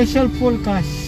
Special full cash.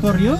corrió?